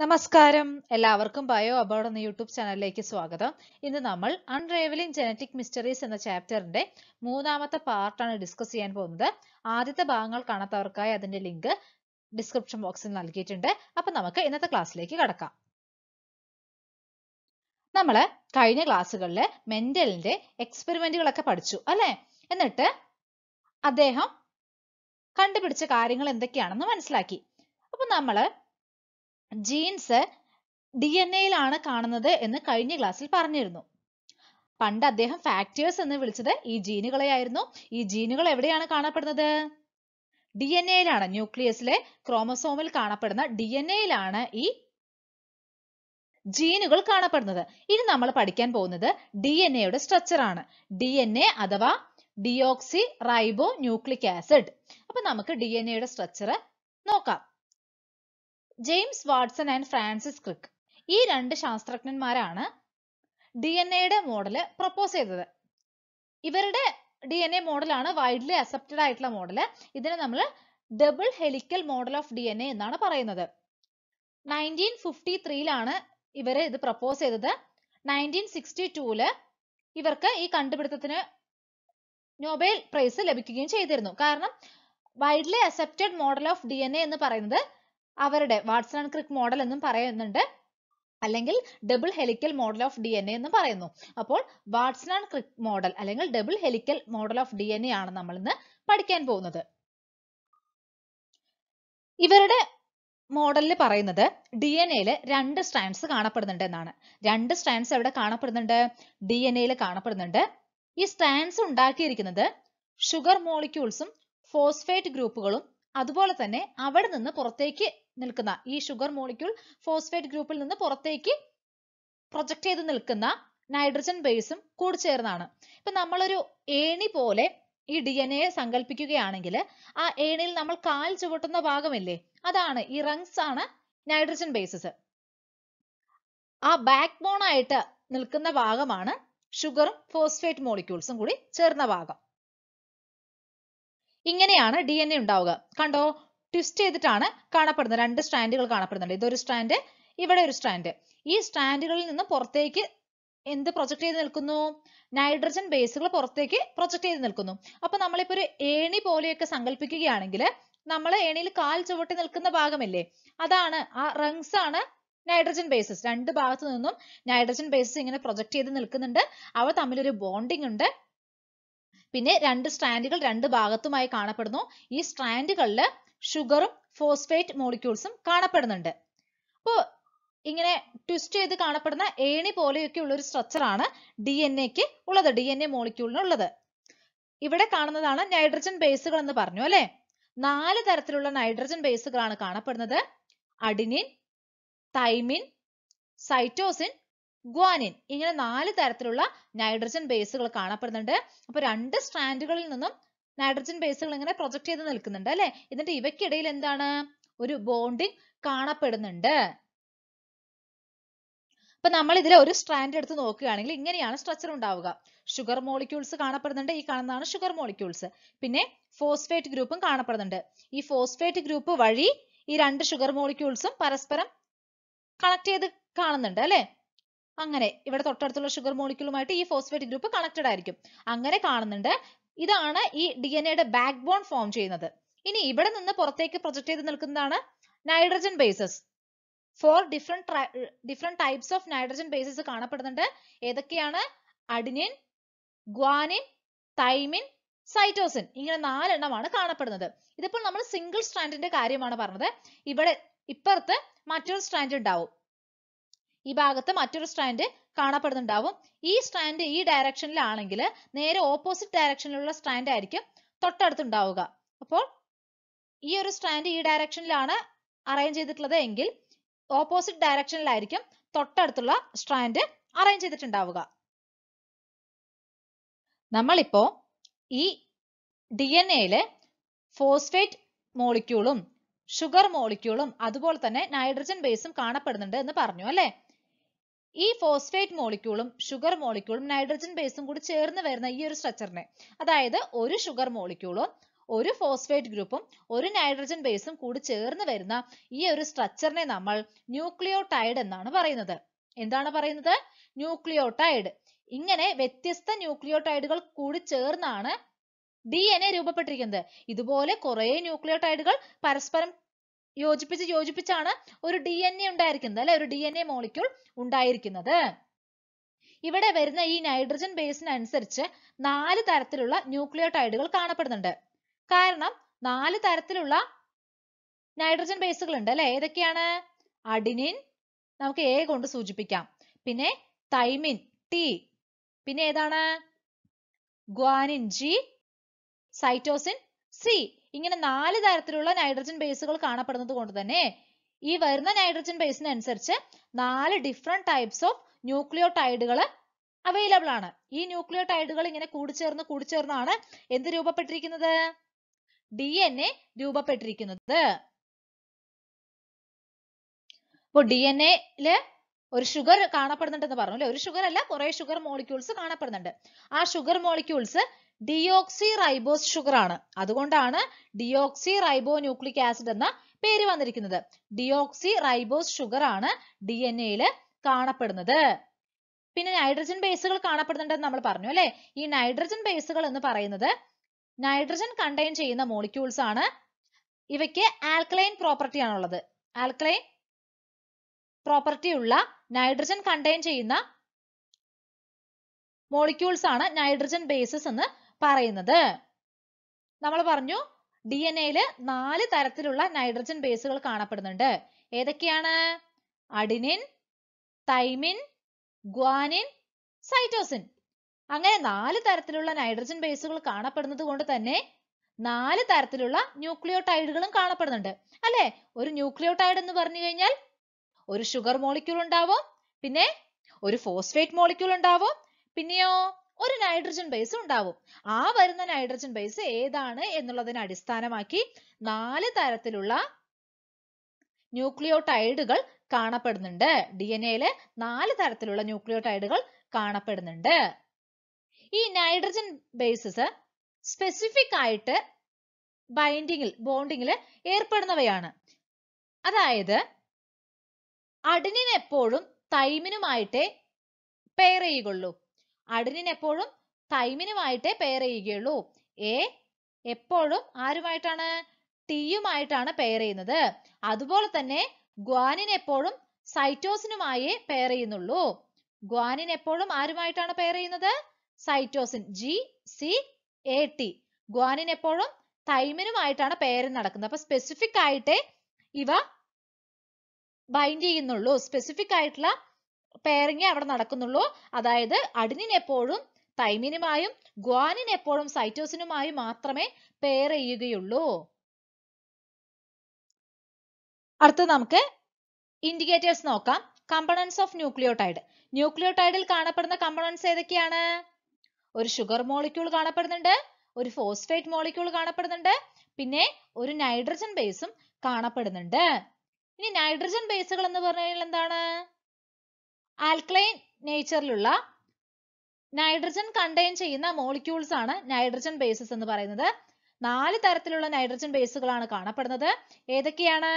നമസ്കാരം. എല്ലാവർക്കും bio aboard എന്ന യൂട്യൂബ് ചാനലിലേക്ക് സ്വാഗതം. ഇന്ന് നമ്മൾ അൺറേവലിംഗ് ജനറ്റിക് മിസ്റ്ററീസ് എന്ന ചാപ്റ്ററിന്റെ മൂന്നാമത്തെ പാർട്ടാണ് ഡിസ്കസ് ചെയ്യാൻ പോകുന്നത്. ആദ്യത്തെ ഭാഗങ്ങൾ കാണാത്തവർക്കായി അതിന്റെ ലിങ്ക് ഡിസ്ക്രിപ്ഷൻ ബോക്സിൽ നൽകിയിട്ടുണ്ട്. അപ്പൊ നമുക്ക് ഇന്നത്തെ ക്ലാസ്സിലേക്ക് കടക്കാം. നമ്മൾ കഴിഞ്ഞ ക്ലാസ്സുകളിൽ മെന്റലിന്റെ എക്സ്പെരിമെന്റുകളൊക്കെ പഠിച്ചു അല്ലെ? എന്നിട്ട് അദ്ദേഹം കണ്ടുപിടിച്ച കാര്യങ്ങൾ എന്തൊക്കെയാണെന്ന് മനസ്സിലാക്കി. അപ്പൊ നമ്മൾ ജീൻസ് ഡി എൻ എയിലാണ് കാണുന്നത് എന്ന് കഴിഞ്ഞ ക്ലാസ്സിൽ പറഞ്ഞിരുന്നു. പണ്ട് അദ്ദേഹം ഫാക്ടേഴ്സ് എന്ന് വിളിച്ചത് ഈ ജീനുകളെയായിരുന്നു ഈ ജീനുകൾ എവിടെയാണ് കാണപ്പെടുന്നത്? ഡി എൻ എയിലാണ് ന്യൂക്ലിയസിലെ ക്രോമസോമിൽ കാണപ്പെടുന്ന ഡി എൻ എയിലാണ് ഈ ജീനുകൾ കാണപ്പെടുന്നത്. ഇനി നമ്മൾ പഠിക്കാൻ പോകുന്നത് ഡി എൻ എയുടെ സ്ട്രക്ചർ ആണ്. ഡി എൻ എ അഥവാ ഡിയോക്സി റൈബോ ന്യൂക്ലിക് ആസിഡ് അപ്പൊ നമുക്ക് ഡി എൻ എയുടെ സ്ട്രക്ചർ നോക്കാം. James Watson and Francis Crick ഈ രണ്ട് ശാസ്ത്രജ്ഞന്മാരാണ് ഡി എൻ എയുടെ മോഡൽ പ്രപ്പോസ് ചെയ്തത്. ഇവരുടെ ഡി എൻ എ മോഡലാണ് വൈഡ്ലി അക്സെപ്റ്റഡ് ആയിട്ടുള്ള മോഡൽ ഇതിനെ നമ്മൾ double helical model of D N A എന്നാണ് പറയുന്നത്. നയന്റീൻ ഫിഫ്റ്റി ത്രീയിലാണ് ഇവർ ഇത് പ്രപ്പോസ് ചെയ്തത്. നയന്റീൻ സിക്സ്റ്റി ടൂൽ ഇവർക്ക് ഈ കണ്ടുപിടുത്തത്തിന് നോബൽ പ്രൈസ് ലഭിക്കുകയും ചെയ്തിരുന്നു. കാരണം widely accepted model of D എന്ന് പറയുന്നത് അവരുടെ വാട്സൺ ആൻഡ് ക്രിക്ക് മോഡൽ എന്നും പറയുന്നുണ്ട്. അല്ലെങ്കിൽ double helical model of D N A എന്ന് പറയുന്നു. അപ്പോൾ വാട്സൺ ആൻഡ് ക്രിക്ക് മോഡൽ അല്ലെങ്കിൽ double helical model of D N A ആണ് നമ്മൾ ഇന്ന് പഠിക്കാൻ പോകുന്നത്. ഇവരുടെ മോഡലിൽ പറയുന്നത് ഡി എൻ എയിൽ രണ്ട് സ്ട്രാൻഡ്സ് കാണപ്പെടുന്നുണ്ട് എന്നാണ്. രണ്ട് സ്ട്രാൻഡ്സ് എവിടെ കാണപ്പെടുന്നുണ്ട്? ഡി എൻ എയിൽ കാണപ്പെടുന്നുണ്ട്. ഈ സ്ട്രാൻഡ്സ് ഉണ്ടാക്കിയിരിക്കുന്നത് ഷുഗർ മോളിക്യൂൾസും ഫോസ്ഫേറ്റ് ഗ്രൂപ്പുകളും അതുപോലെ തന്നെ അവിടെ നിന്ന് പുറത്തേക്ക് നിൽക്കുന്ന ഈ ഷുഗർ മോളിക്യൂൾ ഫോസ്ഫേറ്റ് ഗ്രൂപ്പിൽ നിന്ന് പുറത്തേക്ക് പ്രൊജക്ട് ചെയ്ത് നിൽക്കുന്ന നൈട്രജൻ ബേസും കൂടി ചേർന്നാണ്. ഇപ്പൊ നമ്മളൊരു ഏണി പോലെ ഈ ഡി എൻ എ സങ്കല്പിക്കുകയാണെങ്കിൽ ആ ഏണിയിൽ നമ്മൾ കാൽ ചുവട്ടുന്ന ഭാഗമില്ലേ അതാണ് ഈ റങ്സ് ആണ് നൈട്രജൻ ബേസസ് ആ ബാക്ക് ബോൺ ആയിട്ട് നിൽക്കുന്ന ഭാഗമാണ് ഷുഗറും ഫോസ്ഫേറ്റ് മോളിക്യൂൾസും കൂടി ചേർന്ന ഭാഗം. ഇങ്ങനെയാണ് ഡി എൻ എ ഉണ്ടാവുക. കണ്ടോ? ട്വിസ്റ്റ് ചെയ്തിട്ടാണ് കാണപ്പെടുന്നത്. രണ്ട് സ്ട്രാൻഡുകൾ കാണപ്പെടുന്നുണ്ട്. ഇതൊരു സ്ട്രാൻഡ് ഇവിടെ ഒരു സ്ട്രാൻഡ് ഈ സ്ട്രാൻഡുകളിൽ നിന്ന് പുറത്തേക്ക് എന്ത് പ്രൊജക്ട് ചെയ്ത് നിൽക്കുന്നു? നൈട്രജൻ ബേസുകൾ പുറത്തേക്ക് പ്രൊജക്ട് ചെയ്ത് നിൽക്കുന്നു. അപ്പൊ നമ്മളിപ്പോ ഒരു ഏണി പോലെയൊക്കെ സങ്കല്പിക്കുകയാണെങ്കിൽ നമ്മൾ ഏണിയിൽ കാൽ ചുവട്ടി നിൽക്കുന്ന ഭാഗമില്ലേ? അതാണ് ആ റങ്സ് ആണ് നൈട്രജൻ ബേസസ് രണ്ട് ഭാഗത്തു നിന്നും നൈട്രജൻ ബേസസ് ഇങ്ങനെ പ്രൊജക്ട് ചെയ്ത് നിൽക്കുന്നുണ്ട്. അവ തമ്മിലൊരു ബോണ്ടിങ് ഉണ്ട്. പിന്നെ രണ്ട് സ്ട്രാൻഡുകൾ രണ്ട് ഭാഗത്തുമായി കാണപ്പെടുന്നു. ഈ സ്ട്രാൻഡുകളിൽ ഷുഗറും ഫോസ്ഫേറ്റ് മോളിക്യൂൾസും കാണപ്പെടുന്നുണ്ട്. അപ്പോൾ ഇങ്ങനെ ട്വിസ്റ്റ് ചെയ്ത് കാണപ്പെടുന്ന ഏണി പോലെയൊക്കെ ഉള്ള ഒരു സ്ട്രക്ചർ ആണ് ഡി എൻ എക്ക് ഉള്ളത് ഡി എൻ എ മോളിക്യൂളിനുള്ളത് ഇവിടെ കാണുന്നതാണ് നൈട്രജൻ ബേസുകൾ എന്ന് പറഞ്ഞു അല്ലെ? നാല് തരത്തിലുള്ള നൈട്രജൻ ബേസുകളാണ് കാണപ്പെടുന്നത്. അഡിനിൻ തൈമിൻ സൈറ്റോസിൻ ഗ്വാനിൻ ഇങ്ങനെ നാല് തരത്തിലുള്ള നൈട്രജൻ ബേസുകൾ കാണപ്പെടുന്നുണ്ട്. അപ്പൊ രണ്ട് സ്ട്രാൻഡുകളിൽ നിന്നും നൈട്രജൻ ബേസുകൾ ഇങ്ങനെ പ്രൊജക്ട് ചെയ്ത് നിൽക്കുന്നുണ്ട് അല്ലെ? എന്നിട്ട് ഇവയ്ക്കിടയിൽ എന്താണ്? ഒരു ബോണ്ടിങ് കാണപ്പെടുന്നുണ്ട്. അപ്പൊ നമ്മൾ ഇതിലെ ഒരു സ്ട്രാൻഡ് എടുത്ത് നോക്കുകയാണെങ്കിൽ ഇങ്ങനെയാണ് സ്ട്രക്ചർ ഉണ്ടാവുക. ഷുഗർ മോളിക്യൂൾസ് കാണപ്പെടുന്നുണ്ട്. ഈ കാണുന്നതാണ് ഷുഗർ മോളിക്യൂൾസ് പിന്നെ ഫോസ്ഫേറ്റ് ഗ്രൂപ്പും കാണപ്പെടുന്നുണ്ട്. ഈ ഫോസ്ഫേറ്റ് ഗ്രൂപ്പ് വഴി ഈ രണ്ട് ഷുഗർ മോളിക്യൂൾസും പരസ്പരം കണക്ട് ചെയ്ത് കാണുന്നുണ്ട് അല്ലെ? അങ്ങനെ. ഇവിടെ തൊട്ടടുത്തുള്ള ഷുഗർ മോളിക്യൂളുമായിട്ട് ഈ ഫോസ്ഫേറ്റ് ഗ്രൂപ്പ് കണക്റ്റഡ് ആയിരിക്കും. അങ്ങനെ കാണുന്നുണ്ട്. ഇതാണ് ഈ ഡി എൻ എയുടെ ബാക്ക് ബോൺ ഫോം ചെയ്യുന്നത്. ഇനി ഇവിടെ നിന്ന് പുറത്തേക്ക് പ്രൊജക്ട് ചെയ്ത് നിൽക്കുന്നതാണ് nitrogen bases four different different types of nitrogen bases കാണപ്പെടുന്നുണ്ട്. ഏതൊക്കെയാണ്? അഡിനിൻ ഗ്വാനിൻ തൈമിൻ സൈറ്റോസിൻ ഇങ്ങനെ നാലെണ്ണമാണ് കാണപ്പെടുന്നത്. ഇതിപ്പോൾ നമ്മൾ സിംഗിൾ സ്ട്രാൻഡിന്റെ കാര്യമാണ് പറഞ്ഞത്. ഇവിടെ ഇപ്പുറത്ത് മറ്റൊരു സ്ട്രാൻഡ് ഉണ്ടാവും. ഈ ഭാഗത്ത് മറ്റൊരു സ്ട്രാൻഡ് കാണപ്പെടുന്നുണ്ടാവും. ഈ സ്ട്രാൻഡ് ഈ ഡയറക്ഷനിലാണെങ്കിൽ നേരെ ഓപ്പോസിറ്റ് ഡയറക്ഷനിലുള്ള സ്ട്രാൻഡ് ആയിരിക്കും തൊട്ടടുത്തുണ്ടാവുക അപ്പോൾ ഈ ഒരു സ്ട്രാൻഡ് ഈ ഡയറക്ഷനിലാണ് അറേഞ്ച് ചെയ്തിട്ടുള്ളത് എങ്കിൽ ഓപ്പോസിറ്റ് ഡയറക്ഷനിലായിരിക്കും തൊട്ടടുത്തുള്ള സ്ട്രാൻഡ് അറേഞ്ച് ചെയ്തിട്ടുണ്ടാവുക. നമ്മളിപ്പോ ഈ ഡി എൻ എയിൽ ഫോസ്ഫേറ്റ് മോളിക്യൂളും ഷുഗർ മോളിക്യൂളും അതുപോലെ തന്നെ നൈട്രജൻ ബേസും കാണപ്പെടുന്നുണ്ട് എന്ന് പറഞ്ഞു അല്ലെ? ഈ ഫോസ്ഫേറ്റ് മോളിക്യൂളും ഷുഗർ മോളിക്യൂളും നൈട്രജൻ ബേസും കൂടി ചേർന്ന് വരുന്ന ഈ ഒരു സ്ട്രക്ചറിനെ അതായത് ഒരു ഷുഗർ മോളിക്യൂളും ഒരു ഫോസ്ഫേറ്റ് ഗ്രൂപ്പും ഒരു നൈട്രജൻ ബേസും കൂടി ചേർന്ന് വരുന്ന ഈ ഒരു സ്ട്രക്ചറിനെ നമ്മൾ ന്യൂക്ലിയോടൈഡ് എന്നാണ് പറയുന്നത്. എന്താണ് പറയുന്നത്? ന്യൂക്ലിയോടൈഡ് ഇങ്ങനെ വ്യത്യസ്ത ന്യൂക്ലിയോടൈഡുകൾ കൂടി ചേർന്നാണ് ഡി എൻ എ രൂപപ്പെട്ടിരിക്കുന്നത്. ഇതുപോലെ കുറെ ന്യൂക്ലിയോടൈഡുകൾ പരസ്പരം യോജിപ്പിച്ച് യോജിപ്പിച്ചാണ് ഒരു ഡി എൻ എ ഉണ്ടായിരിക്കുന്നത് അല്ലെ? ഒരു ഡി എൻ എ മോളിക്യൂൾ ഉണ്ടായിരിക്കുന്നത്. ഇവിടെ വരുന്ന ഈ നൈട്രജൻ ബേസിനനുസരിച്ച് നാല് തരത്തിലുള്ള ന്യൂക്ലിയോടൈഡുകൾ കാണപ്പെടുന്നുണ്ട്. കാരണം നാല് തരത്തിലുള്ള നൈട്രജൻ ബേസുകൾ ഉണ്ട് അല്ലെ? ഏതൊക്കെയാണ്? അഡിനിൻ നമുക്ക് എ കൊണ്ട് സൂചിപ്പിക്കാം. പിന്നെ തൈമിൻ ടി പിന്നെ ഏതാണ്? ഗ്വാനിൻ ജി സൈറ്റോസിൻ സി ഇങ്ങനെ നാല് തരത്തിലുള്ള നൈട്രജൻ ബേസുകൾ കാണപ്പെടുന്നത് കൊണ്ട് തന്നെ ഈ വരുന്ന നൈട്രജൻ ബേസിനനുസരിച്ച് നാല് ഡിഫറെന്റ് ടൈപ്സ് ഓഫ് ന്യൂക്ലിയോടൈഡുകൾ അവൈലബിൾ ആണ്. ഈ ന്യൂക്ലിയോടൈഡുകൾ ഇങ്ങനെ കൂടിച്ചേർന്ന് കൂടിച്ചേർന്നാണ് എന്ത് രൂപപ്പെട്ടിരിക്കുന്നത്? ഡി എൻ എ രൂപപ്പെട്ടിരിക്കുന്നത്. അപ്പോൾ ഡി എൻ എയിൽ ഒരു ഷുഗർ കാണപ്പെടുന്നുണ്ടെന്ന് പറഞ്ഞു അല്ലെ ഒരു ഷുഗർ അല്ല കുറെ ഷുഗർ മോളിക്യൂൾസ് കാണപ്പെടുന്നുണ്ട്. ആ sugar molecules deoxyribose sugar ആണ്. അതുകൊണ്ടാണ് ഡിയോക്സി റൈബോ ന്യൂക്ലിക് ആസിഡ് എന്ന പേര് വന്നിരിക്കുന്നത്. ഡിയോക്സി റൈബോസ് ഷുഗർ ആണ് ഡി എൻ എയിൽ കാണപ്പെടുന്നത്. പിന്നെ നൈട്രജൻ ബേസുകൾ കാണപ്പെടുന്നുണ്ടെന്ന് നമ്മൾ പറഞ്ഞു അല്ലെ? ഈ നൈട്രജൻ ബേസുകൾ എന്ന് പറയുന്നത് നൈട്രജൻ കണ്ടെയ്ൻ ചെയ്യുന്ന മോളിക്യൂൾസ് ആണ്. ഇവയ്ക്ക് ആൽക്കലൈൻ പ്രോപ്പർട്ടി ആണുള്ളത്. ആൽക്കലൈൻ പ്രോപ്പർട്ടി ഉള്ള നൈട്രജൻ കണ്ടെയ്ൻ ചെയ്യുന്ന മോളിക്യൂൾസ് ആണ് നൈട്രജൻ ബേസസ് എന്ന് പറയുന്നത്. നമ്മൾ പറഞ്ഞു ഡി എൻ എയിൽ നാല് തരത്തിലുള്ള നൈട്രജൻ ബേസുകൾ കാണപ്പെടുന്നുണ്ട്. ഏതൊക്കെയാണ്? അഡിനിൻ തൈമിൻ ഗ്വാനിൻ സൈറ്റോസിൻ അങ്ങനെ നാല് തരത്തിലുള്ള നൈട്രജൻ ബേസുകൾ കാണപ്പെടുന്നത് കൊണ്ട് തന്നെ നാല് തരത്തിലുള്ള ന്യൂക്ലിയോടൈഡുകളും കാണപ്പെടുന്നുണ്ട്. അല്ലെ? ഒരു ന്യൂക്ലിയോടൈഡ് എന്ന് പറഞ്ഞു കഴിഞ്ഞാൽ ഒരു ഷുഗർ മോളിക്യൂൾ ഉണ്ടാവും പിന്നെ ഒരു ഫോസ്ഫേറ്റ് മോളിക്യൂൾ ഉണ്ടാവും പിന്നെയോ ഒരു നൈട്രജൻ ബേസ് ഉണ്ടാവും. ആ വരുന്ന നൈട്രജൻ ബേസ് ഏതാണ് എന്നുള്ളതിനെ അടിസ്ഥാനമാക്കി നാല് തരത്തിലുള്ള ന്യൂക്ലിയോടൈഡുകൾ കാണപ്പെടുന്നുണ്ട്. ഡി എൻ എയിൽ നാല് തരത്തിലുള്ള ന്യൂക്ലിയോടൈഡുകൾ കാണപ്പെടുന്നുണ്ട്. ഈ നൈട്രജൻ ബേസസ് സ്പെസിഫിക് ആയിട്ട് ബൈൻഡിങ്ങിൽ ബോണ്ടിങ്ങിൽ ഏർപ്പെടുന്നവയാണ്. അതായത് അഡിനിൻ എപ്പോഴും തൈമിനുമായിട്ടേ പെയർ ചെയ്യുകയുള്ളൂ. അഡിനിൻ എപ്പോഴും തൈമിനുമായിട്ടേ പെയർ ചെയ്യുകയുള്ളൂ. എ എപ്പോഴും ആരുമായിട്ടാണ്? ടീയുമായിട്ടാണ് പെയർ ചെയ്യുന്നത്. അതുപോലെ തന്നെ ഗ്വാനിൻ എപ്പോഴും സൈറ്റോസിനുമായേ പെയർ ചെയ്യുന്നുള്ളൂ. ഗ്വാനിൻ എപ്പോഴും ആരുമായിട്ടാണ് പെയർ ചെയ്യുന്നത്? Cytosine G C A T guanine എപ്പോഴും തൈമിനുമായിട്ടാണ് പെയർ നടക്കുന്നത്. അപ്പൊ സ്പെസിഫിക് ആയിട്ട് ഇവ ബൈൻഡ് ചെയ്യുന്നുള്ളൂ. സ്പെസിഫിക് ആയിട്ടുള്ള പേരിങ് അവിടെ നടക്കുന്നുള്ളൂ. അതായത് അഡിനിൻ എപ്പോഴും തൈമിനുമായും ഗ്വാനിൻ എപ്പോഴും സൈറ്റോസിനുമായും മാത്രമേ പെയർ ചെയ്യുകയുള്ളൂ. അടുത്ത നമുക്ക് ഇൻഡിക്കേറ്റേഴ്സ് നോക്കാം. കമ്പണൻസ് ഓഫ് ന്യൂക്ലിയോടൈഡ് ന്യൂക്ലിയോടൈഡിൽ കാണപ്പെടുന്ന കമ്പണൻസ് ഏതൊക്കെയാണ്? ഒരു ഷുഗർ മോളിക്യൂൾ കാണപ്പെടുന്നുണ്ട് ഒരു ഫോസ്ഫേറ്റ് മോളിക്യൂൾ കാണപ്പെടുന്നുണ്ട് പിന്നെ ഒരു നൈട്രജൻ ബേസും കാണപ്പെടുന്നുണ്ട്. ഇനി നൈട്രജൻ ബേസുകൾ എന്ന് പറഞ്ഞാൽ എന്താണ്? ആൽക്ലൈൻ നേച്ചറിലുള്ള നൈട്രജൻ കണ്ടെയ്ൻ ചെയ്യുന്ന മോളിക്യൂൾസ് ആണ് നൈട്രജൻ ബേസസ് എന്ന് പറയുന്നത്. നാല് തരത്തിലുള്ള നൈട്രജൻ ബേസുകളാണ് കാണപ്പെടുന്നത്. ഏതൊക്കെയാണ്?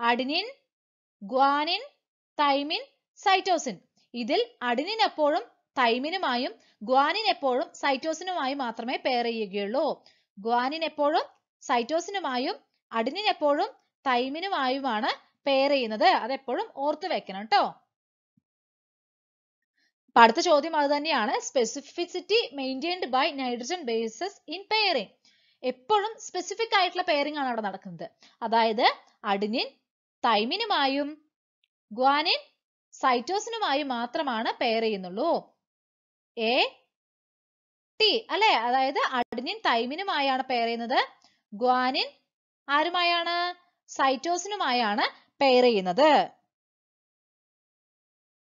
അഡിനിൻ ഗ്വാനിൻ തൈമിൻ സൈറ്റോസിൻ ഇതിൽ അഡിനിൻ എപ്പോഴും തൈമിനുമായും ഗ്വാനിൻ എപ്പോഴും സൈറ്റോസിനുമായും മാത്രമേ പെയർ ചെയ്യുകയുള്ളൂ. ഗ്വാനിൻ എപ്പോഴും സൈറ്റോസിനുമായും അഡിനിൻ എപ്പോഴും തൈമിനുമായുമാണ് പെയർ ചെയ്യുന്നത്. അതെപ്പോഴും ഓർത്ത് വെക്കണം കേട്ടോ അപ്പൊ അടുത്ത ചോദ്യം അത് തന്നെയാണ്. Specificity maintained by nitrogen bases in pairing എപ്പോഴും സ്പെസിഫിക് ആയിട്ടുള്ള പെയറിംഗ് ആണ് അവിടെ നടക്കുന്നത്. അതായത് അഡിനിൻ തൈമിനുമായും ഗ്വാനിൻ സൈറ്റോസിനുമായും മാത്രമാണ് പെയർ ചെയ്യുന്നുള്ളൂ. എ ടി അല്ലെ? അതായത് അഡിനിൻ തൈമിനുമായാണ് പെയർ ചെയ്യുന്നത്. ഗ്വാനിൻ ആരുമായാണ്? സൈറ്റോസിനുമായാണ് പെയർ ചെയ്യുന്നത്.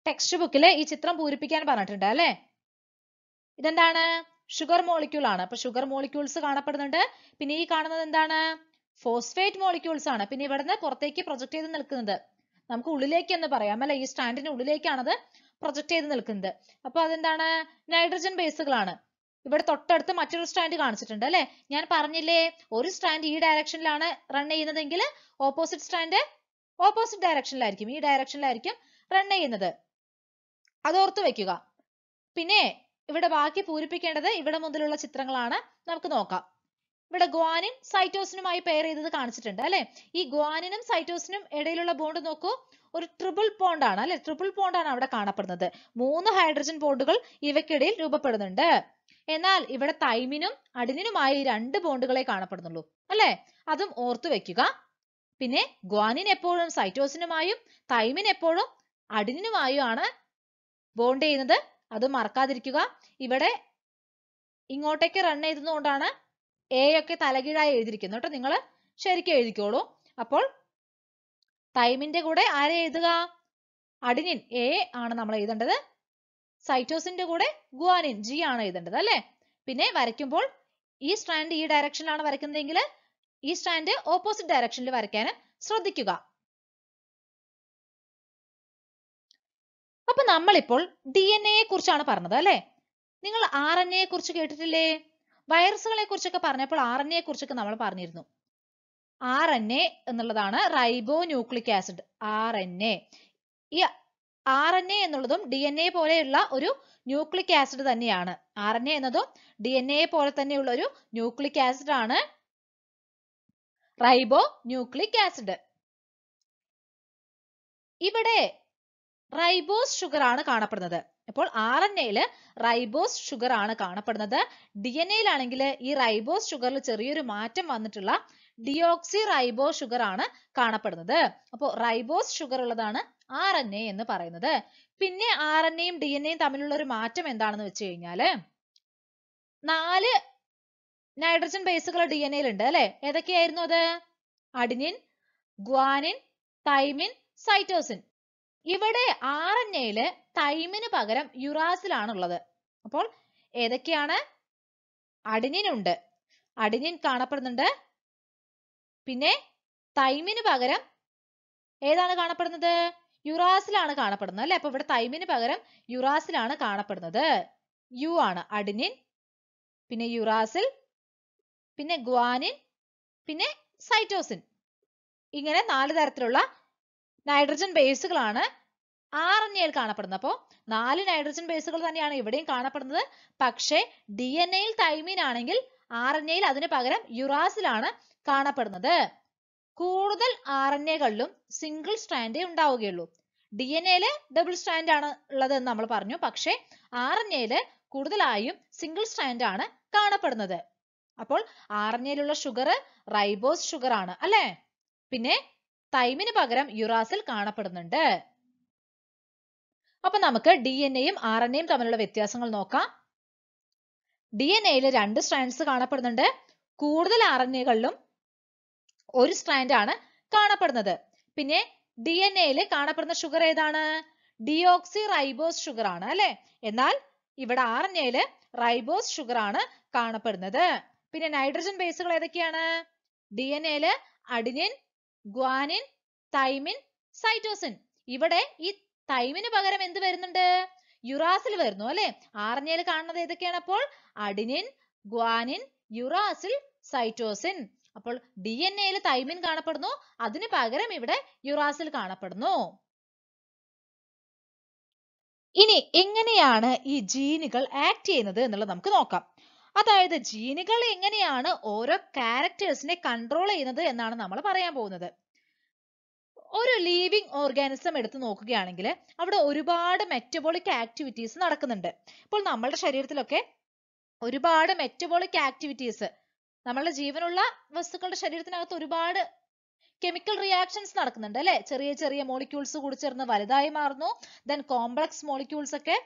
ടെക്സ്റ്റ് ബുക്കിൽ ഈ ചിത്രം പൂരിപ്പിക്കാൻ പറഞ്ഞിട്ടുണ്ട് അല്ലെ? ഇതെന്താണ്? ഷുഗർ മോളിക്യൂൾ ആണ്. അപ്പൊ ഷുഗർ മോളിക്യൂൾസ് കാണപ്പെടുന്നുണ്ട്. പിന്നെ ഈ കാണുന്നത് എന്താണ്? ഫോസ്ഫേറ്റ് മോളിക്യൂൾസ് ആണ്. പിന്നെ ഇവിടുന്ന് പുറത്തേക്ക് പ്രൊജക്ട് ചെയ്ത് നിൽക്കുന്നത്. നമുക്ക് ഉള്ളിലേക്ക് എന്ന് പറയാം. അല്ലെ? ഈ സ്റ്റാൻഡിന്റെ ഉള്ളിലേക്കാണത് പ്രൊജക്ട് ചെയ്ത് നിൽക്കുന്നത്. അപ്പൊ അതെന്താണ്? നൈട്രജൻ ബേസുകളാണ് ഇവിടെ തൊട്ടടുത്ത് മറ്റൊരു സ്ട്രാൻഡ് കാണിച്ചിട്ടുണ്ട് അല്ലെ? ഞാൻ പറഞ്ഞില്ലേ ഒരു സ്ട്രാൻഡ് ഈ ഡയറക്ഷനിലാണ് റൺ ചെയ്യുന്നതെങ്കിൽ ഓപ്പോസിറ്റ് സ്ട്രാൻഡ് ഓപ്പോസിറ്റ് ഡയറക്ഷനിലായിരിക്കും ഈ ഡയറക്ഷനിലായിരിക്കും റൺ ചെയ്യുന്നത്. അത് ഓർത്ത് വെക്കുക. പിന്നെ ഇവിടെ ബാക്കി പൂരിപ്പിക്കേണ്ടത് ഇവിടെ മുതലുള്ള ചിത്രങ്ങളാണ്. നമുക്ക് നോക്കാം. ഇവിടെ ഗ്വാനിൻ സൈറ്റോസിനുമായി പെയർ ചെയ്തത് കാണിച്ചിട്ടുണ്ട് അല്ലെ? ഈ ഗ്വാനിനും സൈറ്റോസിനും ഇടയിലുള്ള ബോണ്ട് നോക്കൂ. ഒരു ട്രിപ്പിൾ ബോണ്ട് ആണ് അല്ലെ? ട്രിപ്പിൾ ബോണ്ട് ആണ് അവിടെ കാണപ്പെടുന്നത്. മൂന്ന് ഹൈഡ്രജൻ ബോണ്ടുകൾ ഇവയ്ക്കിടയിൽ രൂപപ്പെടുന്നുണ്ട്. എന്നാൽ ഇവിടെ തൈമിനും അഡിനിനുമായി രണ്ട് ബോണ്ടുകളെ കാണപ്പെടുന്നുള്ളൂ. അല്ലെ? അതും ഓർത്തു വെക്കുക. പിന്നെ ഗ്വാനിൻ എപ്പോഴും സൈറ്റോസിനുമായും തൈമിൻ എപ്പോഴും അഡിനിനുമായും ആണ് ബോണ്ട് ചെയ്യുന്നത്. അത് മറക്കാതിരിക്കുക. ഇവിടെ ഇങ്ങോട്ടേക്ക് റൺ ചെയ്തതുകൊണ്ടാണ് എ ഒക്കെ തലകീഴായി എഴുതിയിരിക്കുന്നത് കേട്ടോ നിങ്ങൾ ശരിക്കും എഴുതിക്കോളൂ. അപ്പോൾ തൈമിന്റെ കൂടെ ആരെ എഴുതുക? അഡിനിൻ എ ആണ് നമ്മൾ എഴുതേണ്ടത്. സൈറ്റോസിന്റെ കൂടെ ഗുവാനിൻ ജി ആണ് എഴുതേണ്ടത് അല്ലെ? പിന്നെ വരയ്ക്കുമ്പോൾ ഈ സ്ട്രാൻഡ് ഈ ഡയറക്ഷനിലാണ് വരയ്ക്കുന്നതെങ്കിൽ ഈ സ്ട്രാൻഡ് ഓപ്പോസിറ്റ് ഡയറക്ഷനിൽ വരയ്ക്കാൻ ശ്രദ്ധിക്കുക. അപ്പൊ നമ്മളിപ്പോൾ ഡി എൻ എയെ കുറിച്ചാണ് പറഞ്ഞത് അല്ലെ? നിങ്ങൾ ആർ എൻ എയെ കുറിച്ച് കേട്ടിട്ടില്ലേ? വൈറസുകളെ കുറിച്ചൊക്കെ പറഞ്ഞപ്പോൾ ആർ എൻ എയെ കുറിച്ചൊക്കെ നമ്മൾ പറഞ്ഞിരുന്നു. ആർ എൻ എ എന്നുള്ളതാണ് ribonucleic acid R N A ഈ ആർ എൻ എ എന്നുള്ളതും ഡി എൻ എ പോലെയുള്ള ഒരു ന്യൂക്ലിക് ആസിഡ് തന്നെയാണ്. ആർ എൻ എ എന്നതും ഡി എൻ എ പോലെ തന്നെയുള്ള ഒരു ന്യൂക്ലിക് ആസിഡ് ആണ് റൈബോ ന്യൂക്ലിക് ആസിഡ് ഇവിടെ റൈബോസ് ഷുഗർ ആണ് കാണപ്പെടുന്നത്. അപ്പോൾ ആർ എൻ എയിൽ റൈബോസ് ഷുഗർ ആണ് കാണപ്പെടുന്നത്. ഡി എൻ എയിലാണെങ്കിൽ ഈ റൈബോസ് ഷുഗറിൽ ചെറിയൊരു മാറ്റം വന്നിട്ടുള്ള ഡിയോക്സി റൈബോ ഷുഗർ ആണ് കാണപ്പെടുന്നത്. അപ്പോൾ റൈബോസ് ഷുഗർ ഉള്ളതാണ് ആർ എൻ എ എന്ന് പറയുന്നത്. പിന്നെ ആർ എൻ എയും ഡി എൻ എയും തമ്മിലുള്ള ഒരു മാറ്റം എന്താണെന്ന് വെച്ച് കഴിഞ്ഞാൽ നാല് നൈട്രജൻ ബേസുകൾ ഡി എൻ എയിൽ ഉണ്ട് അല്ലെ? ഏതൊക്കെയായിരുന്നു അത്? അഡിനിൻ ഗ്വാനിൻ തൈമിൻ സൈറ്റോസിൻ ഇവിടെ ആർ എൻ എയിൽ തൈമിന് പകരം യുറാസിലാണ് ഉള്ളത് അപ്പോൾ ഏതൊക്കെയാണ്? അഡിനിൻ ഉണ്ട് അഡിനിൻ കാണപ്പെടുന്നുണ്ട്. പിന്നെ തൈമിന് പകരം ഏതാണ് കാണപ്പെടുന്നത്? യുറാസിലാണ് കാണപ്പെടുന്നത് അല്ലെ? അപ്പൊ ഇവിടെ തൈമിന് പകരം യുറാസിലാണ് കാണപ്പെടുന്നത്. യു ആണ് അഡിനിൻ പിന്നെ യുറാസിൽ പിന്നെ ഗ്വാനിൻ പിന്നെ സൈറ്റോസിൻ. ഇങ്ങനെ നാല് തരത്തിലുള്ള നൈട്രജൻ ബേസുകളാണ് ആർ എൻ എയിൽ കാണപ്പെടുന്നത്. അപ്പോൾ നാല് നൈട്രജൻ ബേസുകൾ തന്നെയാണ് ഇവിടെയും കാണപ്പെടുന്നത്. പക്ഷേ ഡി എൻ എയിൽ തൈമീൻ ആണെങ്കിൽ ആർ എൻ എയിൽ അതിന് പകരം യുറാസിലാണ് കാണപ്പെടുന്നത്. കൂടുതൽ ആർ എൻ എകളിലും സിംഗിൾ സ്ട്രാൻഡേ ഉണ്ടാവുകയുള്ളൂ. ഡി എൻ എയിൽ ഡബിൾ സ്ട്രാൻഡ് ആണ് ഉള്ളത് എന്ന് നമ്മൾ പറഞ്ഞു. പക്ഷേ ആർ എൻ എയിൽ കൂടുതലായും സിംഗിൾ സ്ട്രാൻഡ് ആണ് കാണപ്പെടുന്നത്. അപ്പോൾ ആർ എൻ എയിലുള്ള ഷുഗർ റൈബോസ് ഷുഗർ ആണ് അല്ലെ? പിന്നെ തൈമിന് പകരം യുറാസിൽ കാണപ്പെടുന്നുണ്ട്. അപ്പൊ നമുക്ക് ഡി എൻ എയും ആർ എൻ എയും തമ്മിലുള്ള വ്യത്യാസങ്ങൾ നോക്കാം. ഡി എൻ എയിൽ രണ്ട് സ്ട്രാൻഡ്സ് കാണപ്പെടുന്നുണ്ട്. കൂടുതൽ ആർ എൻ എകളിലും ഒരു സ്ട്രാൻഡ് ആണ് കാണപ്പെടുന്നത്. പിന്നെ ഡി എൻ എയിൽ കാണപ്പെടുന്ന ഷുഗർ ഏതാണ്? ഡിയോക്സി റൈബോസ് ഷുഗർ ആണ് അല്ലെ? എന്നാൽ ഇവിടെ ആർ എൻ എയിൽ റൈബോസ് ഷുഗർ ആണ് കാണപ്പെടുന്നത്. പിന്നെ നൈട്രജൻ ബേസുകൾ ഏതൊക്കെയാണ്? ഡി എൻ എയിൽ അഡിനിൻ ഗ്വാനിൻ തൈമിൻ സൈറ്റോസിൻ ഇവിടെ ഈ തൈമിന് പകരം എന്ത് വരുന്നുണ്ട്? യുറാസിൽ വരുന്നു അല്ലെ? ആർഞ്ഞയിൽ കാണുന്നത് ഏതൊക്കെയാണ് അപ്പോൾ? അഡിനിൻ ഗ്വാനിൻ യുറാസിൽ സൈറ്റോസിൻ അപ്പോൾ ഡി എൻ എയിൽ തൈമിൻ കാണപ്പെടുന്നു. അതിന് പകരം ഇവിടെ യുറാസിൽ കാണപ്പെടുന്നു. ഇനി എങ്ങനെയാണ് ഈ ജീനുകൾ ആക്ട് ചെയ്യുന്നത് എന്നുള്ളത് നമുക്ക് നോക്കാം. അതായത് ജീനുകൾ എങ്ങനെയാണ് ഓരോ ക്യാരക്ടേഴ്സിനെ കൺട്രോൾ ചെയ്യുന്നത് എന്നാണ് നമ്മൾ പറയാൻ പോകുന്നത്. ഒരു ലീവിങ് ഓർഗാനിസം എടുത്ത് നോക്കുകയാണെങ്കിൽ അവിടെ ഒരുപാട് മെറ്റബോളിക് ആക്ടിവിറ്റീസ് നടക്കുന്നുണ്ട്. ഇപ്പോൾ നമ്മളുടെ ശരീരത്തിലൊക്കെ ഒരുപാട് മെറ്റബോളിക് ആക്ടിവിറ്റീസ് നമ്മളുടെ ജീവനുള്ള വസ്തുക്കളുടെ ശരീരത്തിനകത്ത് ഒരുപാട് കെമിക്കൽ റിയാക്ഷൻസ് നടക്കുന്നുണ്ട് അല്ലെ? ചെറിയ ചെറിയ മോളിക്യൂൾസ് കൂടി ചേർന്ന് വലുതായി മാറുന്നു. ദെൻ കോംപ്ലക്സ് മോളിക്യൂൾസ് ഒക്കെ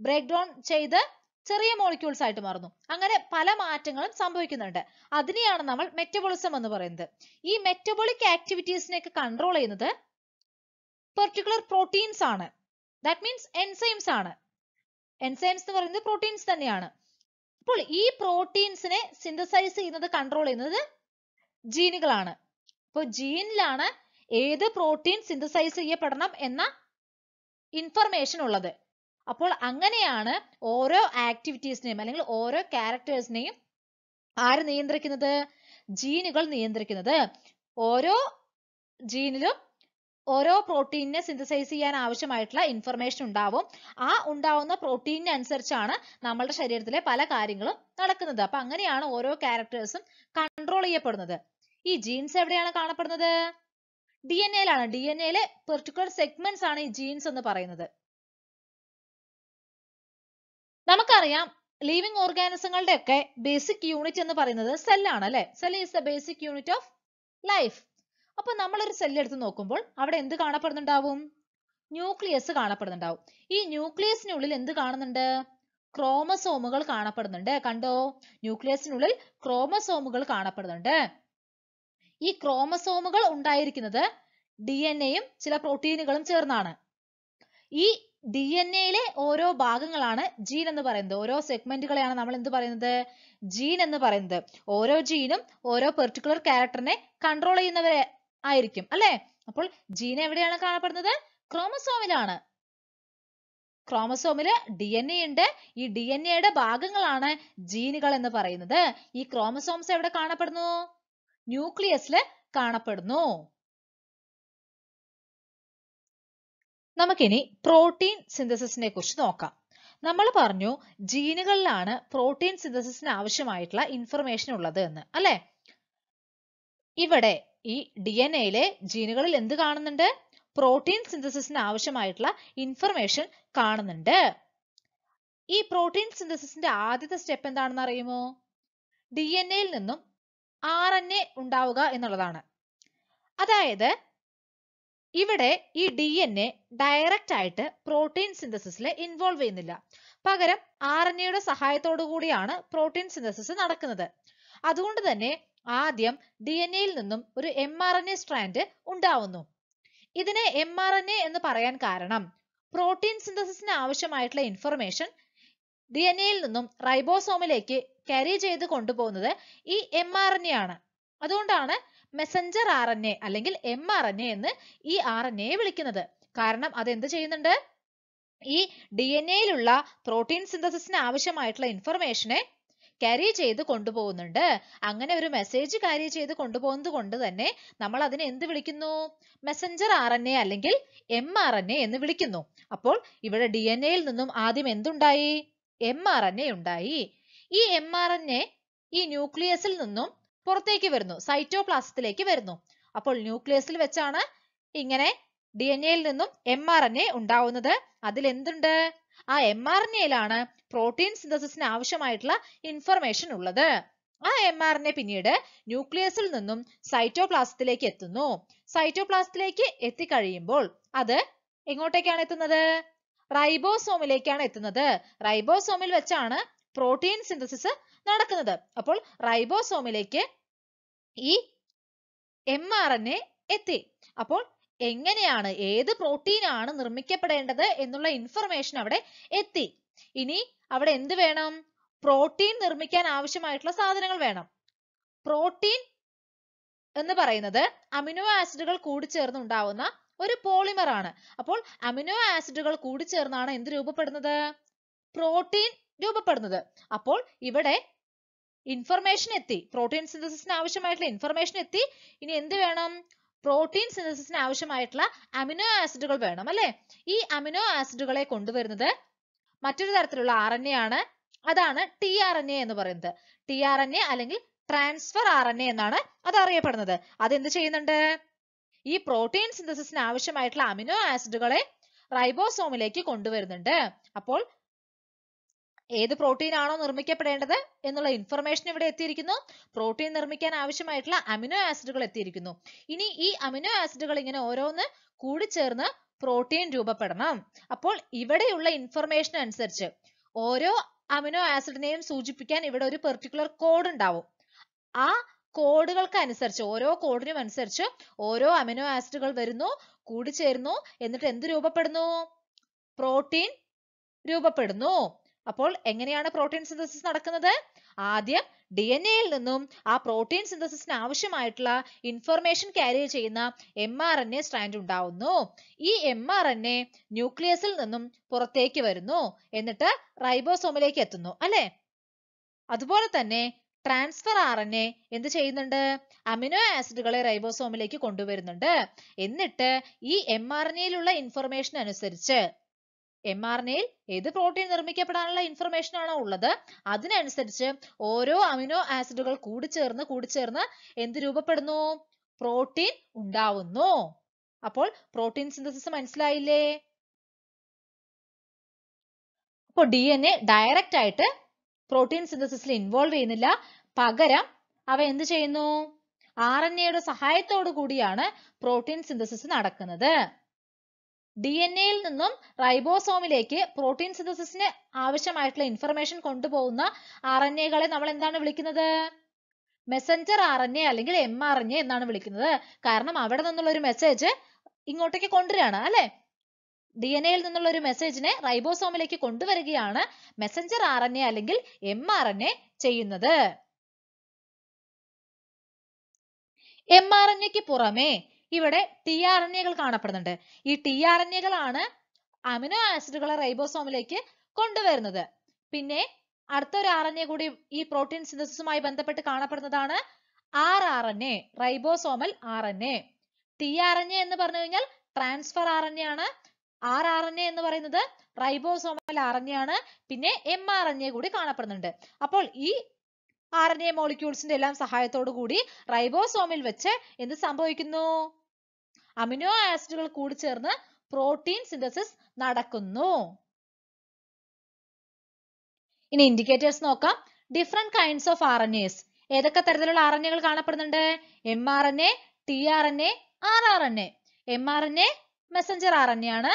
ബ്രേക്ക് ഡൗൺ ചെയ്ത് ചെറിയ മോളിക്യൂൾസ് ആയിട്ട് മാറുന്നു. അങ്ങനെ പല മാറ്റങ്ങളും സംഭവിക്കുന്നുണ്ട്. അതിനെയാണ് നമ്മൾ മെറ്റബോളിസം എന്ന് പറയുന്നത്. ഈ മെറ്റബോളിക് ആക്ടിവിറ്റീസിനെയൊക്കെ കൺട്രോൾ ചെയ്യുന്നത് പെർട്ടിക്കുലർ പ്രോട്ടീൻസ് ആണ്. ദാറ്റ് മീൻസ് എൻസൈംസ് ആണ്. എൻസൈംസ് എന്ന് പറയുന്നത് പ്രോട്ടീൻസ് തന്നെയാണ്. അപ്പോൾ ഈ പ്രോട്ടീൻസിനെ സിന്തസൈസ് ചെയ്യുന്നത് കൺട്രോൾ ചെയ്യുന്നത് ജീനുകളാണ് അപ്പോൾ ജീനിലാണ് ഏത് പ്രോട്ടീൻ സിന്തസൈസ് ചെയ്യപ്പെടണം എന്ന ഇൻഫർമേഷൻ ഉള്ളത്. അപ്പോൾ അങ്ങനെയാണ് ഓരോ ആക്ടിവിറ്റീസിനെയും അല്ലെങ്കിൽ ഓരോ ക്യാരക്ടേഴ്സിനെയും ആര് നിയന്ത്രിക്കുന്നത്? ജീനുകൾ നിയന്ത്രിക്കുന്നത്. ഓരോ ജീനിലും ഓരോ പ്രോട്ടീനിനെ സിന്തസൈസ് ചെയ്യാൻ ആവശ്യമായിട്ടുള്ള ഇൻഫർമേഷൻ ഉണ്ടാവും. ആ ഉണ്ടാവുന്ന പ്രോട്ടീനിന് അനുസരിച്ചാണ് നമ്മളുടെ ശരീരത്തിലെ പല കാര്യങ്ങളും നടക്കുന്നത്. അപ്പൊ അങ്ങനെയാണ് ഓരോ ക്യാരക്ടേഴ്സും കൺട്രോൾ ചെയ്യപ്പെടുന്നത്. ഈ ജീൻസ് എവിടെയാണ് കാണപ്പെടുന്നത്? ഡി എൻ എയിലാണ് ഡി എൻ എയിലെ പെർട്ടിക്കുലർ സെഗ്മെന്റ്സ് ആണ് ഈ ജീൻസ് എന്ന് പറയുന്നത്. നമുക്കറിയാം ലിവിങ് ഓർഗാനിസങ്ങളുടെ ഒക്കെ ബേസിക് യൂണിറ്റ് എന്ന് പറയുന്നത് സെല്ലാണ് അല്ലെ? Cell is the basic unit of life അപ്പൊ നമ്മൾ ഒരു സെൽ എടുത്ത് നോക്കുമ്പോൾ അവിടെ എന്ത് കാണപ്പെടുന്നുണ്ടാവും? ന്യൂക്ലിയസ് കാണപ്പെടുന്നുണ്ടാവും. ഈ ന്യൂക്ലിയസിനുള്ളിൽ എന്ത് കാണുന്നുണ്ട്? ക്രോമസോമുകൾ കാണപ്പെടുന്നുണ്ട്. കണ്ടോ? ന്യൂക്ലിയസിനുള്ളിൽ ക്രോമസോമുകൾ കാണപ്പെടുന്നുണ്ട്. ഈ ക്രോമസോമുകൾ ഉണ്ടായിരിക്കുന്നത് ഡി എൻ എയും ചില പ്രോട്ടീനുകളും ചേർന്നാണ്. ഈ ഡി എൻ എയിലെ ഓരോ ഭാഗങ്ങളാണ് ജീൻ എന്ന് പറയുന്നത്. ഓരോ സെഗ്മെന്റുകളെയാണ് നമ്മൾ എന്ത് പറയുന്നത്? ജീൻ എന്ന് പറയുന്നത്. ഓരോ ജീനും ഓരോ പെർട്ടിക്കുലർ ക്യാരക്ടറിനെ കൺട്രോൾ ചെയ്യുന്നവരെ ആയിരിക്കും അല്ലെ? അപ്പോൾ ജീൻ എവിടെയാണ് കാണപ്പെടുന്നത്? ക്രോമസോമിലാണ് ക്രോമസോമിൽ ഡി എൻ എ ഉണ്ട്. ഈ ഡി എൻ എയുടെ ഭാഗങ്ങളാണ് ജീനുകൾ എന്ന് പറയുന്നത്. ഈ ക്രോമസോംസ് എവിടെ കാണപ്പെടുന്നു? ന്യൂക്ലിയസിൽ കാണപ്പെടുന്നു. നമുക്കിനി പ്രോട്ടീൻ സിന്തസിസിനെ കുറിച്ച് നോക്കാം. നമ്മൾ പറഞ്ഞു ജീനുകളിലാണ് പ്രോട്ടീൻ സിന്തസിസിന് ആവശ്യമായിട്ടുള്ള ഇൻഫർമേഷൻ ഉള്ളത് എന്ന് അല്ലെ? ഇവിടെ ഈ ഡി എൻ എയിലെ ജീനുകളിൽ എന്ത് കാണുന്നുണ്ട്? പ്രോട്ടീൻ സിന്തസിസിന് ആവശ്യമായിട്ടുള്ള ഇൻഫർമേഷൻ കാണുന്നുണ്ട്. ഈ പ്രോട്ടീൻ സിന്തസിസിന്റെ ആദ്യത്തെ സ്റ്റെപ്പ് എന്താണെന്ന് അറിയുമോ? ഡി എൻ എയിൽ നിന്നും ആർ എൻ എ ഉണ്ടാവുക എന്നുള്ളതാണ്. അതായത് ഇവിടെ ഈ ഡി എൻ എ ഡയറക്റ്റ് ആയിട്ട് പ്രോട്ടീൻ സിന്തസിസിൽ ഇൻവോൾവ് ചെയ്യുന്നില്ല. പകരം ആർ എൻ എയുടെ സഹായത്തോടു കൂടിയാണ് പ്രോട്ടീൻ സിന്തസിസ് നടക്കുന്നത്. അതുകൊണ്ട് തന്നെ ആദ്യം ഡി എൻ എയിൽ നിന്നും ഒരു M R N A strand ഉണ്ടാവുന്നു. ഇതിനെ എം ആർ എൻ എ എന്ന് പറയാൻ കാരണം പ്രോട്ടീൻ സിന്തസിസിന് ആവശ്യമായിട്ടുള്ള ഇൻഫർമേഷൻ ഡി എൻ എയിൽ നിന്നും റൈബോസോമിലേക്ക് ക്യാരി ചെയ്ത് കൊണ്ടുപോകുന്നത് ഈ എം ആർ എൻ എ ആണ്. അതുകൊണ്ടാണ് മെസഞ്ചർ ആർ എൻ എ അല്ലെങ്കിൽ എം ആർ എൻ എ എന്ന് ഈ ആർ എൻ എയെ വിളിക്കുന്നത്. കാരണം അത് എന്ത് ചെയ്യുന്നുണ്ട്? ഈ ഡി എൻ എയിലുള്ള പ്രോട്ടീൻ സിന്തസിസിന് ആവശ്യമായിട്ടുള്ള ഇൻഫർമേഷനെ ക്യാരി ചെയ്ത് കൊണ്ടുപോകുന്നുണ്ട്. അങ്ങനെ ഒരു മെസ്സേജ് ക്യാരി ചെയ്ത് കൊണ്ടുപോകുന്നത് കൊണ്ട് തന്നെ നമ്മൾ അതിനെ എന്ത് വിളിക്കുന്നു? മെസ്സഞ്ചർ ആർ എൻ എ അല്ലെങ്കിൽ എം ആർ എൻ എ എന്ന് വിളിക്കുന്നു. അപ്പോൾ ഇവിടെ ഡി എൻ എയിൽ നിന്നും ആദ്യം എന്തുണ്ടായി? എം ആർ എൻ എ ഉണ്ടായി. ഈ എം ആർ എൻ എ ഈ ന്യൂക്ലിയസിൽ നിന്നും പുറത്തേക്ക് വരുന്നു. സൈറ്റോപ്ലാസത്തിലേക്ക് വരുന്നു. അപ്പോൾ ന്യൂക്ലിയസിൽ വെച്ചാണ് ഇങ്ങനെ ഡി എൻ എയിൽ നിന്നും എം ആർ എൻ എ ഉണ്ടാവുന്നത്. അതിൽ എന്തുണ്ട്? ആ എം ആർ എൻ എയിലാണ് പ്രോട്ടീൻ സിന്തസിസിന് ആവശ്യമായിട്ടുള്ള ഇൻഫർമേഷൻ ഉള്ളത്. ആ എം ആർ എൻ എ പിന്നീട് ന്യൂക്ലിയസിൽ നിന്നും സൈറ്റോപ്ലാസത്തിലേക്ക് എത്തുന്നു. സൈറ്റോപ്ലാസത്തിലേക്ക് എത്തിക്കഴിയുമ്പോൾ അത് എങ്ങോട്ടേക്കാണ് എത്തുന്നത്? റൈബോസോമിലേക്കാണ് എത്തുന്നത്. റൈബോസോമിൽ വെച്ചാണ് പ്രോട്ടീൻ സിന്തസിസ് നടക്കുന്നത്. അപ്പോൾ റൈബോസോമിലേക്ക് ഈ എം ആർ എൻ എ എത്തി. അപ്പോൾ എങ്ങനെയാണ് ഏത് പ്രോട്ടീൻ ആണ് നിർമ്മിക്കപ്പെടേണ്ടത് എന്നുള്ള ഇൻഫർമേഷൻ അവിടെ എത്തി. ഇനി അവിടെ എന്ത് വേണം? പ്രോട്ടീൻ നിർമ്മിക്കാൻ ആവശ്യമായിട്ടുള്ള സാധനങ്ങൾ വേണം. പ്രോട്ടീൻ എന്ന് പറയുന്നത് അമിനോ ആസിഡുകൾ കൂടിച്ചേർന്ന് ഉണ്ടാവുന്ന ഒരു പോളിമർ ആണ്. അപ്പോൾ അമിനോ ആസിഡുകൾ കൂടിച്ചേർന്നാണ് എന്ത് രൂപപ്പെടുന്നത്? പ്രോട്ടീൻ രൂപപ്പെടുന്നത്. അപ്പോൾ ഇവിടെ ഇൻഫർമേഷൻ എത്തി. പ്രോട്ടീൻ സിന്തസിസിന് ആവശ്യമായിട്ടുള്ള ഇൻഫർമേഷൻ എത്തി. ഇനി എന്ത് വേണം? പ്രോട്ടീൻ സിന്തസിസിന് ആവശ്യമായിട്ടുള്ള അമിനോ ആസിഡുകൾ വേണം അല്ലെ? ഈ അമിനോ ആസിഡുകളെ കൊണ്ടുവരുന്നത് മറ്റൊരു തരത്തിലുള്ള ആർ എൻ എ ആണ്. അതാണ് ടി ആർ എൻ എ എന്ന് പറയുന്നത്. ടി ആർ എൻ എ അല്ലെങ്കിൽ ട്രാൻസ്ഫർ ആർ എൻ എ എന്നാണ് അത് അറിയപ്പെടുന്നത്. അതെന്ത് ചെയ്യുന്നുണ്ട്? ഈ പ്രോട്ടീൻ സിന്തസിസിന് ആവശ്യമായിട്ടുള്ള അമിനോ ആസിഡുകളെ റൈബോസോമിലേക്ക് കൊണ്ടുവരുന്നുണ്ട്. അപ്പോൾ ഏത് പ്രോട്ടീൻ ആണോ നിർമ്മിക്കപ്പെടേണ്ടത് എന്നുള്ള ഇൻഫർമേഷൻ ഇവിടെ എത്തിയിരിക്കുന്നു. പ്രോട്ടീൻ നിർമ്മിക്കാൻ ആവശ്യമായിട്ടുള്ള അമിനോ ആസിഡുകൾ എത്തിയിരിക്കുന്നു. ഇനി ഈ അമിനോ ആസിഡുകൾ ഇങ്ങനെ ഓരോന്ന് കൂടിച്ചേർന്ന് പ്രോട്ടീൻ രൂപപ്പെടണം. അപ്പോൾ ഇവിടെയുള്ള ഇൻഫർമേഷൻ അനുസരിച്ച് ഓരോ അമിനോ ആസിഡിനെയും സൂചിപ്പിക്കാൻ ഇവിടെ ഒരു പെർട്ടിക്കുലർ കോഡ് ഉണ്ടാവും. ആ കോഡുകൾക്ക് അനുസരിച്ച് ഓരോ കോഡിനും അനുസരിച്ച് ഓരോ അമിനോ ആസിഡുകൾ വരുന്നു കൂടിച്ചേരുന്നു എന്നിട്ട് എന്ത് രൂപപ്പെടുന്നു? പ്രോട്ടീൻ രൂപപ്പെടുന്നു. അപ്പോൾ എങ്ങനെയാണ് പ്രോട്ടീൻ സിന്തസിസ് നടക്കുന്നത്? ആദ്യം ഡി എൻ എയിൽ നിന്നും ആ പ്രോട്ടീൻ സിന്തസിസിന് ആവശ്യമായിട്ടുള്ള ഇൻഫർമേഷൻ ക്യാരി ചെയ്യുന്ന M R N A strand ഉണ്ടാവുന്നു. ഈ എം ആർ എൻ എ ന്യൂക്ലിയസിൽ നിന്നും പുറത്തേക്ക് വരുന്നു. എന്നിട്ട് റൈബോസോമിലേക്ക് എത്തുന്നു അല്ലെ? അതുപോലെ തന്നെ ട്രാൻസ്ഫർ ആർ എൻ എ എന്ത് ചെയ്യുന്നുണ്ട്? അമിനോ ആസിഡുകളെ റൈബോസോമിലേക്ക് കൊണ്ടുവരുന്നുണ്ട്. എന്നിട്ട് ഈ എം ആർ എൻ എയിലുള്ള ഇൻഫർമേഷൻ അനുസരിച്ച് എം ആർ എയിൽ ഏത് പ്രോട്ടീൻ നിർമ്മിക്കപ്പെടാനുള്ള ഇൻഫർമേഷൻ ആണോ ഉള്ളത്? അതിനനുസരിച്ച് ഓരോ അമിനോ ആസിഡുകൾ കൂടിച്ചേർന്ന് കൂടിച്ചേർന്ന് എന്ത് രൂപപ്പെടുന്നു? പ്രോട്ടീൻ ഉണ്ടാവുന്നു. അപ്പോൾ പ്രോട്ടീൻ സിന്തസിസ് മനസ്സിലായില്ലേ? അപ്പോൾ ഡി എൻ എ ഡയറക്റ്റ് ആയിട്ട് പ്രോട്ടീൻ സിന്തസിസിൽ ഇൻവോൾവ് ചെയ്യുന്നില്ല. പകരം അവ എന്ത് ചെയ്യുന്നു? ആർ എൻ എയുടെ സഹായത്തോടു കൂടിയാണ് പ്രോട്ടീൻ സിന്തസിസ് നടക്കുന്നത്. ഡി എൻ എയിൽ നിന്നും റൈബോസോമിലേക്ക് പ്രോട്ടീൻ സിന്തസിസിന് ആവശ്യമായിട്ടുള്ള ഇൻഫർമേഷൻ കൊണ്ടുപോകുന്ന ആർ എൻ എകളെ നമ്മൾ എന്താണ് വിളിക്കുന്നത്? മെസഞ്ചർ ആർ എൻ എ അല്ലെങ്കിൽ എം ആർ എൻ എ എന്നാണ് വിളിക്കുന്നത്. കാരണം അവിടെ നിന്നുള്ള ഒരു മെസ്സേജ് ഇങ്ങോട്ടേക്ക് കൊണ്ടുവരികയാണ് അല്ലെ? ഡി എൻ എയിൽ നിന്നുള്ള ഒരു മെസ്സേജിനെ റൈബോസോമിലേക്ക് കൊണ്ടുവരികയാണ് മെസഞ്ചർ ആർ എൻ എ അല്ലെങ്കിൽ എം ആർ എൻ എ ചെയ്യുന്നത്. എം ആർ എൻ എക്ക് പുറമെ ഇവിടെ ടി ആർ എൻ എകൾ കാണപ്പെടുന്നുണ്ട്. ഈ ടി ആർ എൻ എകളാണ് അമിനോ ആസിഡുകളെ റൈബോസോമിലേക്ക് കൊണ്ടുവരുന്നത്. പിന്നെ അടുത്തൊരു ആർ എൻ എ കൂടി ഈ പ്രോട്ടീൻ സിന്തസിസുമായി ബന്ധപ്പെട്ട് കാണപ്പെടുന്നതാണ് R R N A ribosomal R N A T R N A എന്ന് പറഞ്ഞു കഴിഞ്ഞാൽ ട്രാൻസ്ഫർ ആർ എൻ എ ആണ്. ആർ ആർ എൻ എ എന്ന് പറയുന്നത് റൈബോസോമൽ ആർ എൻ എ ആണ്. പിന്നെ എം ആർ എൻ എ കൂടി കാണപ്പെടുന്നുണ്ട്. അപ്പോൾ ഈ ആർ എൻ എ മോളിക്യൂൾസിന്റെ എല്ലാം സഹായത്തോടു കൂടി റൈബോസോമിൽ വെച്ച് എന്ത് സംഭവിക്കുന്നു? അമിനോ ആസിഡുകൾ കൂടി ചേർന്ന് പ്രോട്ടീൻ സിന്തസിസ് നടക്കുന്നു. ഇനി ഇൻഡിക്കേറ്റേഴ്സ് നോക്കാം. Different kinds of R N S ഏതൊക്കെ തരത്തിലുള്ള ആർ എൻ എകൾ കാണപ്പെടുന്നുണ്ട്? M R N A T R N A R R N A M R N A messenger R N A ആണ്.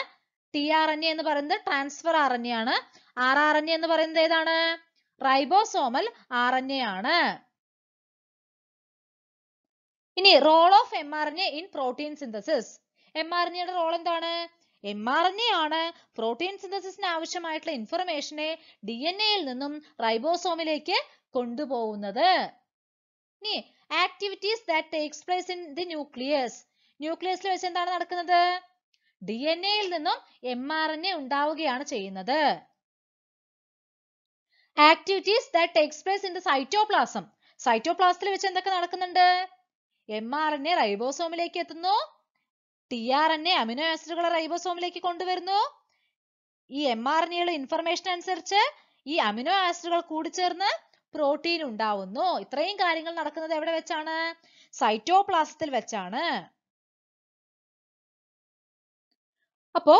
T R N A എന്ന് പറയുന്നത് transfer R N A ആണ്. R R N A എന്ന് പറയുന്നത് ഏതാണ്? Ribosomal R N A ആണ്. ഇനി role of M R N A in protein synthesis M R N എയുടെ റോൾ എന്താണ്? എം ആർ എൻ എ ആണ് പ്രോട്ടീൻ സിന്തസിസിന് ആവശ്യമായിട്ടുള്ള ഇൻഫർമേഷനെ ഡി എൻ എയിൽ നിന്നും റൈബോസോമിലേക്ക് കൊണ്ടുപോകുന്നത്. ഇനി activities that takes place in the nucleus ന്യൂക്ലിയസിൽ വെച്ച് എന്താണ് നടക്കുന്നത്? ഡി എൻ എയിൽ നിന്നും എം ആർ എൻ എ ഉണ്ടാവുകയാണ് ചെയ്യുന്നത്. Activities that takes place in the cytoplasm സൈറ്റോപ്ലാസത്തിൽ വെച്ച് എന്തൊക്കെ നടക്കുന്നുണ്ട്? എം ആർ എൻ എ റൈബോസോമിലേക്ക് എത്തുന്നു. T R N A amino ആസിഡുകളെ റൈബോസോമിലേക്ക് കൊണ്ടുവരുന്നു. ഈ എം ആർ എൻ എയുടെ ഇൻഫർമേഷൻ അനുസരിച്ച് ഈ അമിനോ ആസിഡുകൾ കൂടിച്ചേർന്ന് പ്രോട്ടീൻ ഉണ്ടാവുന്നു. ഇത്രയും കാര്യങ്ങൾ നടക്കുന്നത് എവിടെ വെച്ചാണ്? സൈറ്റോപ്ലാസത്തിൽ വെച്ചാണ്. അപ്പോ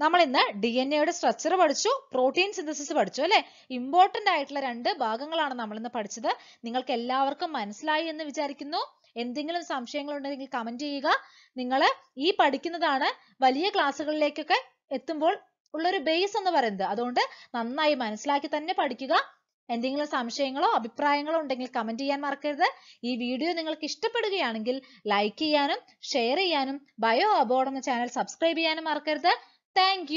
നമ്മൾ ഇന്ന് ഡി എൻ എയുടെ സ്ട്രക്ചർ പഠിച്ചു പ്രോട്ടീൻ സിന്തസിസ് പഠിച്ചു അല്ലെ? ഇമ്പോർട്ടന്റ് ആയിട്ടുള്ള രണ്ട് ഭാഗങ്ങളാണ് നമ്മൾ ഇന്ന് പഠിച്ചത്. നിങ്ങൾക്ക് എല്ലാവർക്കും മനസ്സിലായി എന്ന് വിചാരിക്കുന്നു. എന്തെങ്കിലും സംശയങ്ങൾ ഉണ്ടെങ്കിൽ കമന്റ് ചെയ്യുക. നിങ്ങൾ ഈ പഠിക്കുന്നതാണ് വലിയ ക്ലാസ്സുകളിലേക്കൊക്കെ എത്തുമ്പോൾ ഉള്ളൊരു ബേസ് എന്ന് പറയുന്നത്. അതുകൊണ്ട് നന്നായി മനസ്സിലാക്കി തന്നെ പഠിക്കുക. എന്തെങ്കിലും സംശയങ്ങളോ അഭിപ്രായങ്ങളോ ഉണ്ടെങ്കിൽ കമന്റ് ചെയ്യാൻ മറക്കരുത്. ഈ വീഡിയോ നിങ്ങൾക്ക് ഇഷ്ടപ്പെടുകയാണെങ്കിൽ ലൈക്ക് ചെയ്യാനും ഷെയർ ചെയ്യാനും ബയോ അബോർഡ് എന്ന ചാനൽ സബ്സ്ക്രൈബ് ചെയ്യാനും മറക്കരുത്. താങ്ക്